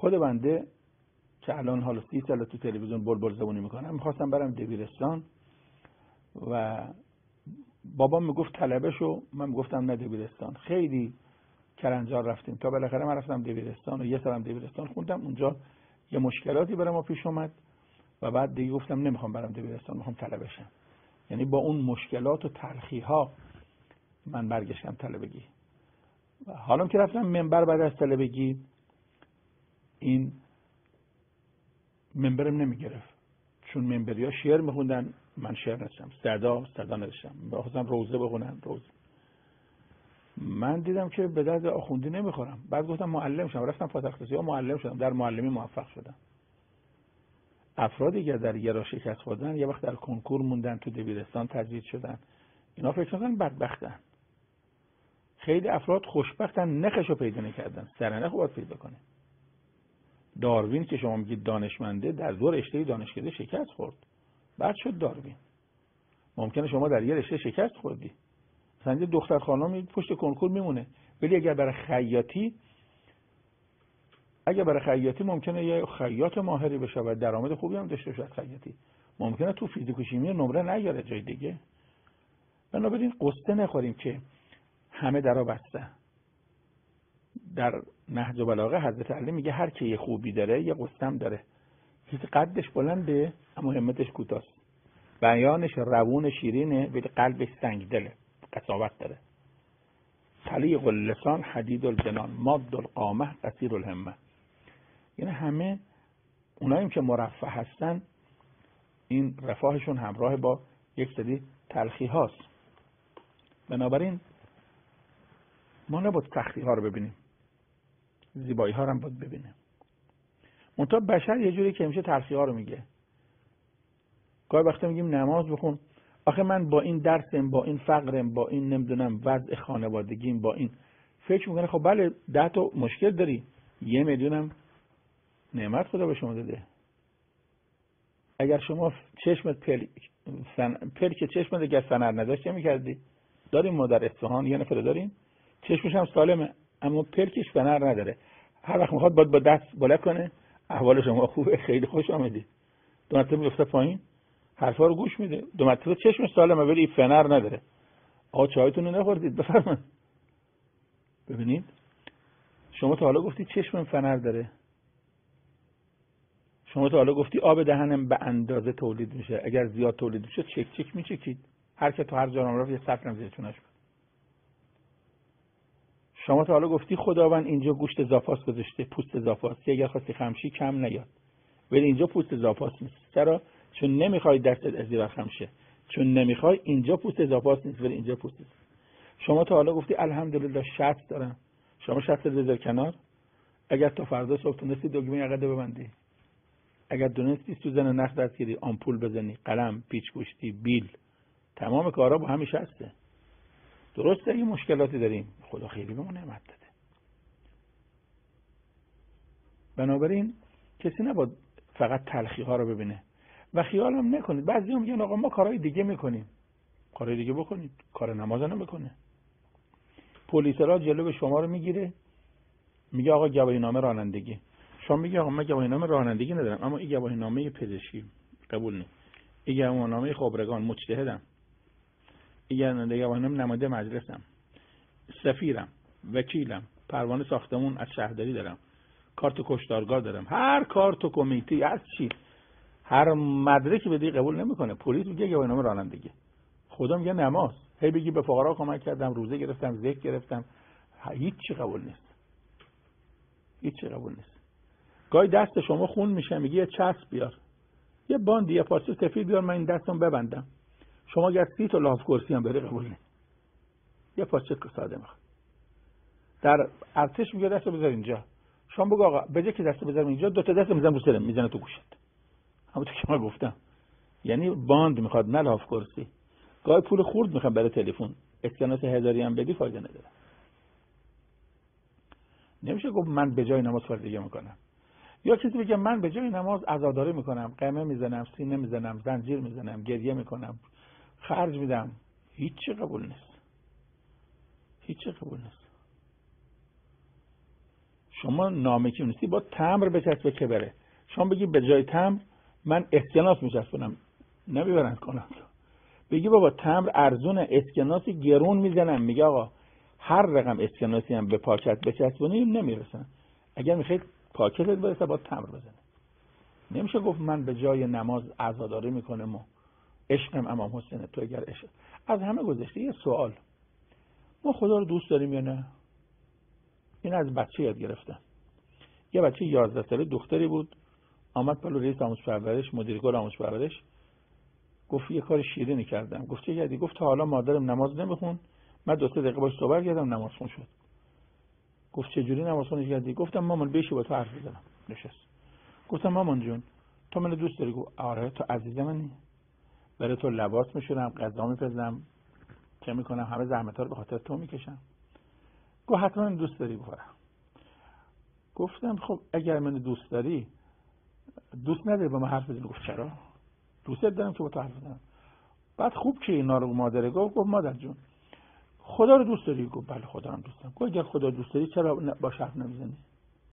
خود بنده که الان حالا سی سال تو تلویزیون بلبل زبونی می‌کنم می‌خواستم برم دبیرستان و بابا می‌گفت طلبه شو من می‌گفتم نه دبیرستان. خیلی کرنجار رفتیم. تا بالاخره من رفتم دبیرستان و یه سالم دبیرستان خوندم. اونجا یه مشکلاتی برای ما پیش اومد و بعد دیگه گفتم نمی‌خوام برم دبیرستان می‌خوام طلبه شم یعنی با اون مشکلات و تلخی ها من برگشتم طلبگی. حالا که رفتم منبر بعد از طلبگی این منبرم نمی‌گرفت. چون منبری ها شعر میخوندن من شعر نشم صدا صدا نداشتم بخواستم روزه بخونم روزه من دیدم که به درد آخوندی نمی‌خورم. بعد گفتم معلم شدم. رفتم فاتح یا معلم شدم. در معلمی موفق شدم. افرادی که در یه شکست خوردن یه وقت در کنکور موندن تو دبیرستان تجدید شدن. اینا فکر کنن بدبختن. خیلی افراد خوشبختن نخشو پیدا نکردن. سرنخ باید پیدا کنه. داروین که شما میگید دانشمنده در دو رشته دانشکده شکست خورد. بعد شد داروین. ممکنه شما در یه رشته شکست خوردی. مثلا یه دختر خانمی پشت کنکور میمونه. ولی اگر برای خیاطی اگر برای خیاطی ممکنه یه خیاط ماهری بشه و درآمد خوبی هم داشته باشه خیاطی. ممکنه تو فیزیک و شیمی نمره نیاره جای دیگه. بنابراین قصه نخوریم که همه درا بسته در نهج و حضرت علی میگه هر که یه خوبی داره یه قصه داره. کسی قدش بلنده اما همتش کوتاست. بیانش روون شیرینه ولی قلبش سنگ دله قصاوت داره. طلیق اللسان حدید الجنان ماد القامه قصیر الهمه. یعنی همه اونایی که مرفه هستن این رفاهشون همراه با یک سری تلخی هاست. بنابراین ما نباید سختی ها رو ببینیم. زیبایی ها رو هم باید ببینیم منتها بشر یه جوری که میشه تلخی ها رو میگه. گاهی وقتا میگیم نماز بخون. آخه من با این درسم با این فقرم با این نمی‌دونم وضع خانوادگیم با این فکر می‌کنه. خب بله ده تا مشکل داری. یه میلیونم نعمت خدا به شما داده. اگر شما چشمت پل سن... پلک چشمت اگر فنر نداشت چه می‌کردی؟ داریم ما در اصفهان یه نفر داریم. چشمش هم سالمه. اما پلکش فنر نداره. هر وقت می‌خواد باید با دست بلد کنه. احوال شما خوبه. خیلی خوش آمدید. دو مرتبه میفته پایین. حرفا رو گوش میده. دو مرتبه چشمش سالمه ولی فنر نداره. آقا چایتون رو نخوردید بفرمایید. ببینید. شما تا حالا گفتید چشم فنر داره. شما تا حالا گفتی آب دهنم به اندازه تولید میشه. اگر زیاد تولید میشه چک چک میچکید. هر که تو هر جا رفت یه چونش بود. شما تا حالا گفتی خداوند اینجا گوشت زاپاس گذاشته پوست زاپاس که اگر خواستی خمشی کم نیاد. ولی اینجا پوست زاپاس نیست. چرا؟ چون نمی‌خوای دستت از زیر خمشه. چون نمی‌خوای اینجا پوست زاپاس نیست ولی اینجا پوست نیست. شما تا حالا گفتی الحمدلله شرط دارم. شما شرط بذار کنار. اگر تا فردا صبح تونستی دگمه عقده ببندی. اگر دونستی سوزن نخ دستگیری آمپول بزنی قلم پیچ گوشتی بیل. تمام کارا با همیشه هسته. درسته یه مشکلاتی داریم. خدا خیلی به ما نعمت داده. بنابراین کسی نباید فقط تلخی ها رو ببینه. و خیال هم نکنید. بعضی هم میگن آقا ما کارهای دیگه می‌کنیم. کارهای دیگه بکنید. کار نماز نمی‌کنه پلیس را جلو شما رو می‌گیره. میگه آقا گواهی نامه رانندگی. شما میگه آقا من گواهی نامه رانندگی ندارم. اما این گواهی نامه پزشکی. قبول نیست این گواهی نامه خبرگان. مجتهدم. نامه نماینده مجلسم. سفیرم وکیلم پروانه ساختمون از شهرداری دارم. کارت کشتارگاه دارم. هر کارت و کمیتی از چی؟ هر مدرکی بدی قبول نمی‌کنه. پلیس میگه گواهی نامه رانندگی. خدا میگه نماز. هی بگی به فقرا کمک کردم روزه گرفتم ذکر گرفتم. هیچ چی قبول نیست. هیچ چی قبول نیست. گاهی دست شما خون میشه میگه یه چسب بیار. یه باندی یه پارچه سفید بیار من این دستم ببندم. شما اگر سی تا لاف کرسی هم بری قبول نیست یه پارچه ساده می‌خواد. در ارتش میگه دست بذار اینجا. شما بگو آقا بجه که دست بذارم اینجا دو تا دست می‌زنم رو سرم می‌زنه تو گوشت. همون تو که گفتم. یعنی باند می‌خواد نه لاف کرسی. گاهی پول خورد می‌خوام برای تلفن. اسکناس هزاری هم بدی فایده نداره. نمیشه گفت من به جای نماز دیگه می‌کنم. یا کسی بگه من به جای نماز عزاداری می‌کنم قمه می‌زنم سینه می‌زنم زنجیر می‌زنم گریه می‌کنم. خرج میدم هیچی قبول نیست. هیچی قبول نیست. شما نامه نیستی با تمر بچسبه که بره شما بگی به جای تمر من اسکناس میچسبونم. نمی‌برن کنم بگی بابا تمر ارزون اسکناسی گرون می‌زنم. میگه آقا هر رقم اسکناسی هم به پاکت بچسبونی نمی‌رسن. اگر می‌خواید پاکتت برسه با تمر بزنه نمیشه گفت من به جای نماز عزاداری می‌کنم و عشقم امام حسینه تو اگر عشق. از همه گذشته یه سوال. ما خدا رو دوست داریم یا نه؟ این از بچه یاد گرفتم یه بچه یازده ساله دختری بود آمد پلو رئیس آموزش پرورش مدیر کل آموزش پرورش. گفت یه کار شیرینی کردم. گفت چه کردی؟ گفت تا حالا مادرم نماز نمیخون. من دو سه دقیقه باش صحبت کردم نماز خون شد. گفت چه جوری نماز خونش کردی؟ گفتم مامان بشی با تو حرف بزنم. نشست. گفتم مامان جون تو منو دوست داری؟ گفت آره تو عزیز منی. برای تو لباس میشورم غذا میپزم چه می‌کنم؟ همه زحمت ها رو به خاطر تو می‌کشم. گفت حتما دوست داری بخورم. گفتم خب اگر من دوست داری دوست نداری با من حرف بزنی؟ گفت چرا؟ دوست دارم که با تو حرف بزنم. بعد خوب که اینا رو مادر گفت گفت مادر جون خدا رو دوست داری؟ گفت بله خدا رو دوست دارم. گفت اگر خدا دوست داری چرا با حرف نمی‌زنی؟